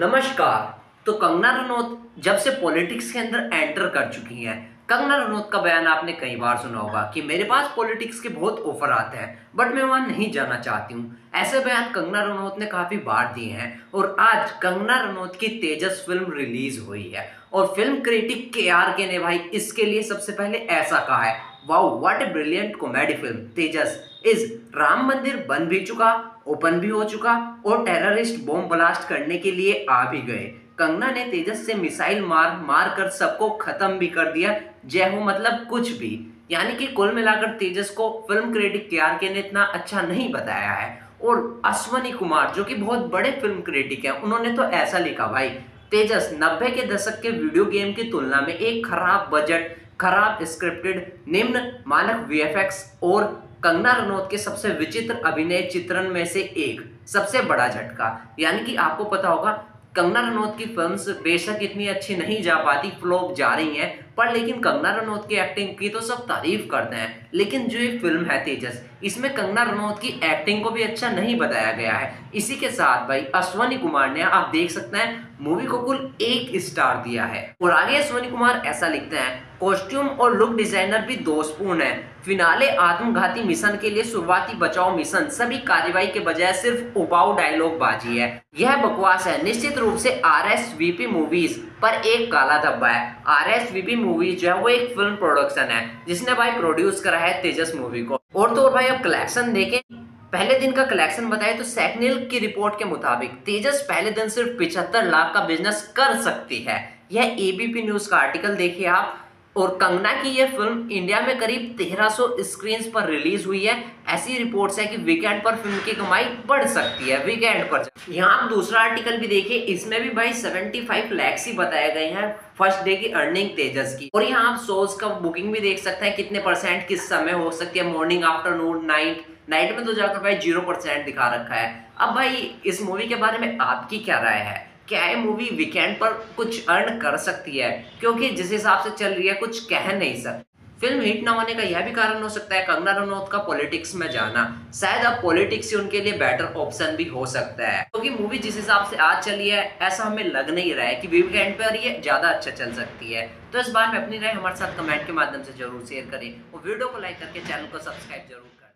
नमस्कार। तो कंगना रनौत जब से पॉलिटिक्स के अंदर एंटर कर चुकी हैं, कंगना रनौत का बयान आपने कई बार सुना होगा कि मेरे पास पॉलिटिक्स के बहुत ऑफ़र आते हैं, बट मैं वहाँ नहीं जाना चाहती हूँ। ऐसे बयान कंगना रनौत ने काफ़ी बार दिए हैं और आज कंगना रनौत की तेजस फ़िल्म रिलीज़ हुई है। और फ़िल्म क्रिटिक के आर के ने, भाई, इसके लिए सबसे पहले ऐसा कहा है wow what a brilliant comedy film Tejas is Ram Mandir बन भी चुका, ओपन भी हो चुका और टेररिस्ट बॉम्ब ब्लास्ट करने के लिए आ भी गए. कंगना ने तेजस से मिसाइल मार मार कर सबको खत्म भी कर दिया, जय हो मतलब कुछ भी। यानी कि कुल मिलाकर तेजस को फ़िल्म क्रिटिक के आर के ने इतना अच्छा नहीं बताया है। और अश्वनी कुमार, जो कि बहुत बड़े फ़िल्म क्रिटिक हैं, उन्होंने तो ऐसा लिखा, भाई तेजस नब्बे के दशक के वीडियो गेम की तुलना में एक खराब बजट खराब स्क्रिप्टेड निम्न मानक वीएफएक्स और कंगना रनौत के सबसे विचित्र अभिनय चित्रण में से एक, सबसे बड़ा झटका। यानी कि आपको पता होगा कंगना रनौत की फिल्म्स बेशक इतनी अच्छी नहीं जा पाती फ्लॉप जा रही हैं, पर लेकिन कंगना रनौत की एक्टिंग की तो सब तारीफ़ करते हैं। लेकिन जो ये फ़िल्म है तेजस, इसमें कंगना रनौत की एक्टिंग को भी अच्छा नहीं बताया गया है। इसी के साथ भाई, अश्वनी कुमार ने, आप देख सकते हैं मूवी को कुल एक स्टार दिया है। और आगे अश्वनी कुमार ऐसा लिखते हैं कॉस्ट्यूम और लुक डिज़ाइनर भी दोषपूर्ण है। फिनाले, आत्मघाती मिशन के लिए शुरुआती बचाव मिशन, सभी कार्यवाही के बजाय सिर्फ़ उबाऊ डायलॉग बाजी है। यह बकवास है। निश्चित रूप से आर एस वीपी मूवीज़ पर एक काला धब्बा है। आर एस वीपी मूवीज़ जो है, वो एक फ़िल्म प्रोडक्शन है, जिसने भाई प्रोड्यूस करा है तेजस मूवी को। और तो और भाई, अब कलेक्शन देखें। पहले दिन का कलेक्शन बताए तो सैकनिल की रिपोर्ट के मुताबिक तेजस पहले दिन सिर्फ़ पिछहत्तर लाख का बिज़नेस कर सकती है। यह एबीपी न्यूज़ का आर्टिकल देखिए आप। और कंगना की यह फ़िल्म इंडिया में करीब 1300 स्क्रीन पर रिलीज़ हुई है। ऐसी रिपोर्ट्स है कि वीकेंड पर फ़िल्म की कमाई बढ़ सकती है। वीकेंड पर यहाँ आप दूसरा आर्टिकल भी देखिए। इसमें भी भाई 75 लैक्स ही बताए गए हैं फ़र्स्ट डे की अर्निंग तेजस की। और यहाँ आप शोज़ का बुकिंग भी देख सकते हैं। कितने परसेंट किस समय हो सकती है? मॉर्निंग आफ्टरनून नाइट नाइट में तो जाकर भाई ज़ीरो परसेंट दिखा रखा है। अब भाई इस मूवी के बारे में आपकी क्या राय है? क्या ये मूवी वीकेंड पर कुछ अर्न कर सकती है? क्योंकि जिस हिसाब से चल रही है, कुछ कह नहीं सकते। फ़िल्म हिट ना होने का यह भी कारण हो सकता है, कंगना रनौत का पॉलिटिक्स में जाना। शायद अब पॉलिटिक्स ही उनके लिए बेटर ऑप्शन भी हो सकता है। क्योंकि तो मूवी जिस हिसाब से आज चली है, ऐसा हमें लग नहीं रहा है कि वीकेंड पर ये ज़्यादा अच्छा चल सकती है। तो इस बार में अपनी राय हमारे साथ कमेंट के माध्यम से ज़रूर शेयर करें। और वीडियो को लाइक करके चैनल को सब्सक्राइब ज़रूर करें।